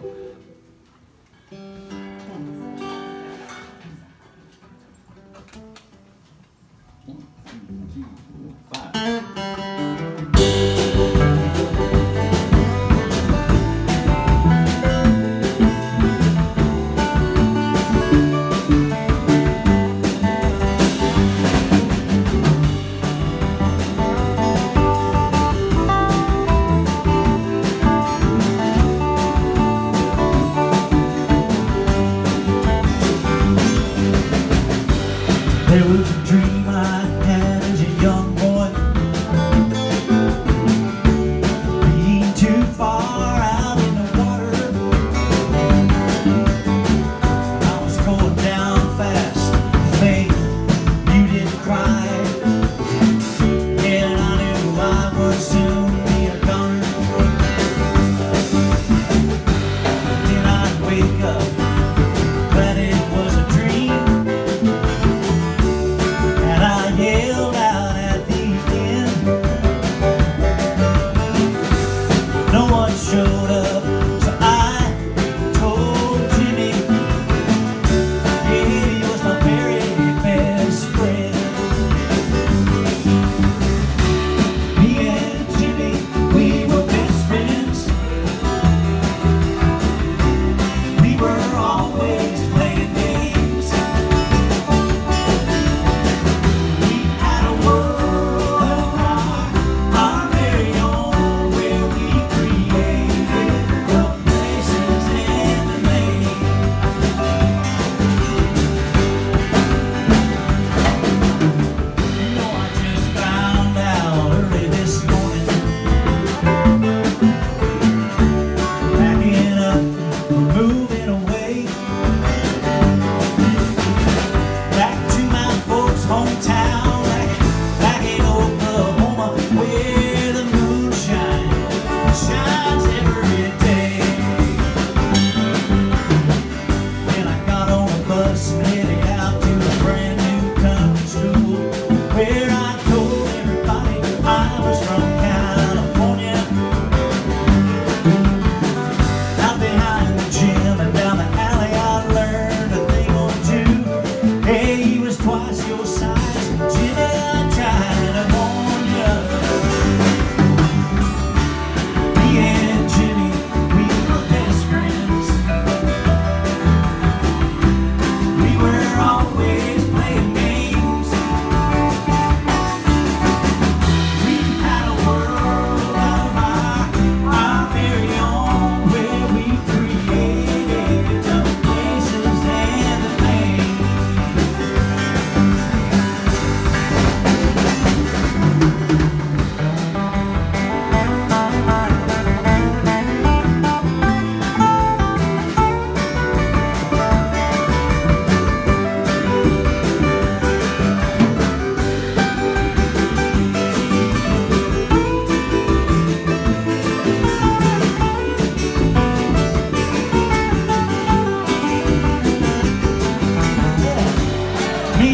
Thank you. held a dream.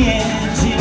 energy